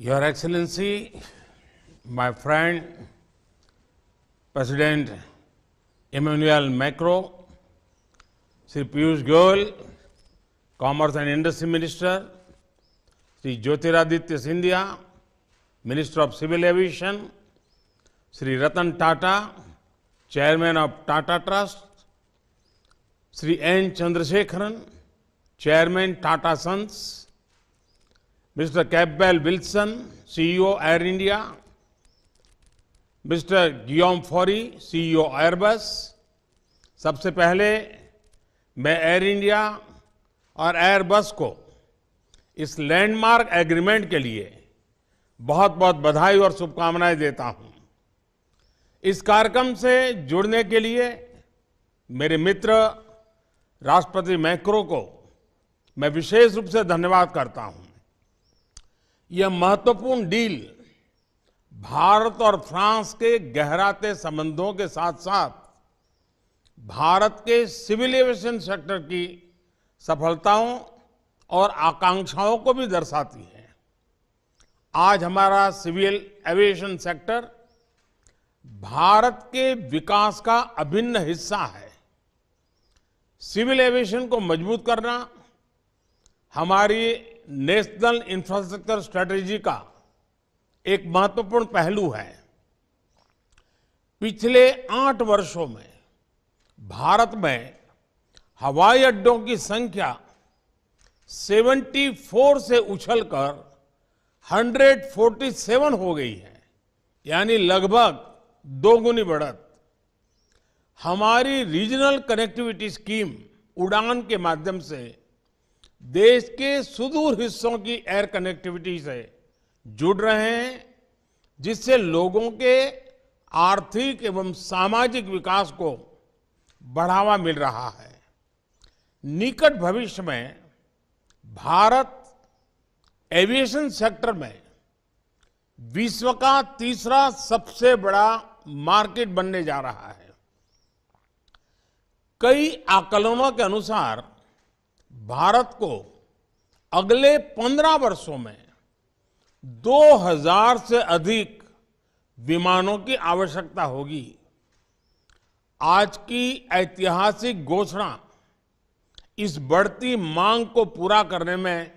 Your Excellency, my friend, President Emmanuel Macron, Sri Piyush Goyal, Commerce and Industry Minister, Sri Jyotiraditya Scindia, Minister of Civil Aviation, Sri Ratan Tata, Chairman of Tata Trust, Sri N. Chandrasekharan, Chairman Tata Sons, Mr. Campbell Wilson, CEO Air India, Mr. Guillaume Faury, CEO Airbus, सबसे पहले मैं air India और Airbus को इस landmark agreement के लिए बहुत बहुत बधाई और शुभकामनाएँ देता हूँ इस कार्यक्रम से जुड़ने के लिए मेरे मित्र राष्ट्रपति मैक्रो को मैं विशेष रूप से धन्यवाद करता हूँ यह महत्वपूर्ण डील भारत और फ्रांस के गहराते संबंधों के साथ साथ भारत के सिविल एविएशन सेक्टर की सफलताओं और आकांक्षाओं को भी दर्शाती है। आज हमारा सिविल एविएशन सेक्टर भारत के विकास का अभिन्न हिस्सा है। सिविल एविएशन को मज़बूत करना, हमारी नेशनल इंफ्रास्ट्रक्चर स्ट्रेटेजी का एक महत्वपूर्ण पहलू है। पिछले आठ वर्षों में भारत में हवाई अड्डों की संख्या 74 से उछलकर 147 हो गई है, यानी लगभग दोगुनी बढ़त। हमारी रीजनल कनेक्टिविटी स्कीम उड़ान के माध्यम से देश के सुदूर हिस्सों की एयर कनेक्टिविटी से जुड़ रहे हैं, जिससे लोगों के आर्थिक एवं सामाजिक विकास को बढ़ावा मिल रहा है। निकट भविष्य में भारत एविएशन सेक्टर में विश्व का तीसरा सबसे बड़ा मार्केट बनने जा रहा है। कई आकलनों के अनुसार भारत को अगले पंद्रह वर्षों में 2000 से अधिक विमानों की आवश्यकता होगी। आज की ऐतिहासिक घोषणा इस बढ़ती मांग को पूरा करने में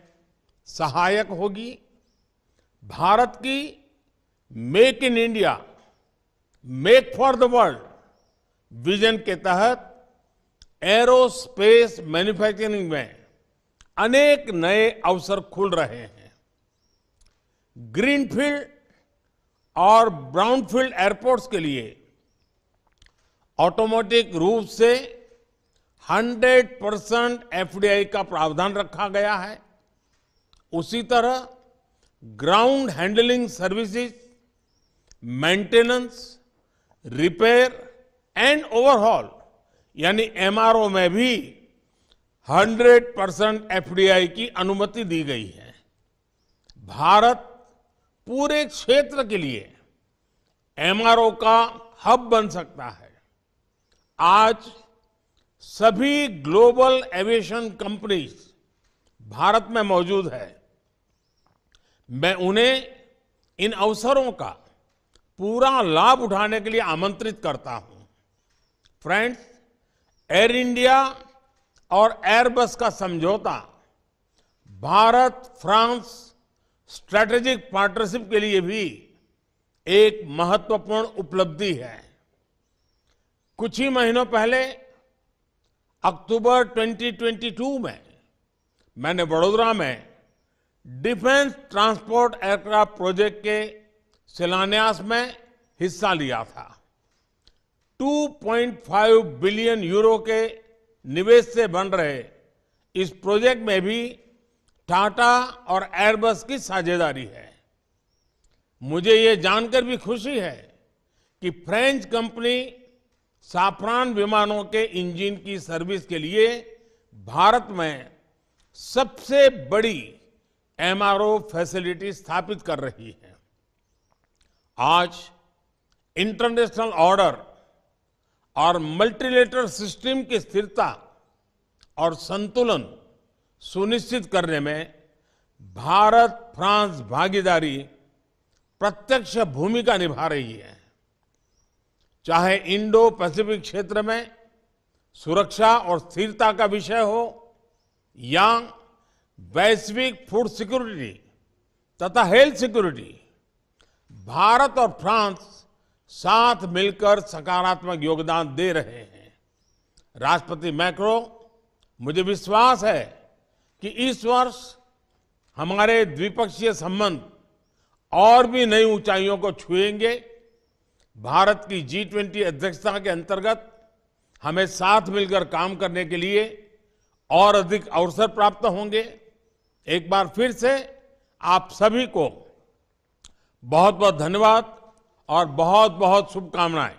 सहायक होगी। भारत की make in India, make for the world vision के तहत एरोस्पेस मैन्युफैक्चरिंग में अनेक नए अवसर खुल रहे हैं। ग्रीनफील्ड और ब्राउनफील्ड एयरपोर्ट्स के लिए ऑटोमेटिक रूप से 100 परसेंट एफडीआई का प्रावधान रखा गया है। उसी तरह ground handling services, maintenance, repair and overhaul, यानी एमआरओ में भी 100 परसेंट एफडीआई की अनुमति दी गई है। भारत पूरे क्षेत्र के लिए एमआरओ का हब बन सकता है। आज सभी ग्लोबल एविएशन कंपनीज़ भारत में मौजूद है। मैं उन्हें इन अवसरों का पूरा लाभ उठाने के लिए आमंत्रित करता हूँ। फ्रेंड्स, एयर इंडिया और एयरबस का समझौता, भारत, फ्रांस स्ट्रेटेजिक पार्टनरशिप के लिए भी एक महत्वपूर्ण उपलब्धि है। कुछ ही महीनों पहले, अक्टूबर 2022 में, मैंने वडोदरा में डिफेंस ट्रांसपोर्ट एयरक्राफ्ट प्रोजेक्ट के शिलान्यास में हिस्सा लिया था। 2.5 बिलियन यूरो के निवेश से बन रहे, इस प्रोजेक्ट में भी टाटा और एयरबस की साझेदारी है। मुझे ये जानकर भी खुशी है कि फ्रेंच कंपनी साफरान विमानों के इंजन की सर्विस के लिए भारत में सबसे बड़ी एमआरओ फैसिलिटी स्थापित कर रही है। आज इंटरनेशनल ऑर्डर और मल्टीलेटर सिस्टम की स्थिरता और संतुलन सुनिश्चित करने में भारत फ्रांस भागीदारी प्रत्यक्ष भूमिका निभा रही है। चाहे इंडो पैसिफिक क्षेत्र में सुरक्षा और स्थिरता का विषय हो या वैश्विक फ़ूड सिक्योरिटी तथा हेल्थ सिक्योरिटी, भारत और फ्रांस साथ मिलकर सकारात्मक योगदान दे रहे हैं। राष्ट्रपति मैक्रो, मुझे विश्वास है कि इस वर्ष हमारे द्विपक्षीय संबंध और भी नई ऊंचाइयों को छुएँगे। भारत की जी ट्वेंटी अध्यक्षता के अंतर्गत हमें साथ मिलकर काम करने के लिए और अधिक अवसर प्राप्त होंगे। एक बार फिर से आप सभी को बहुत बहुत धन्यवाद। और बहुत बहुत शुभकामनाएँ।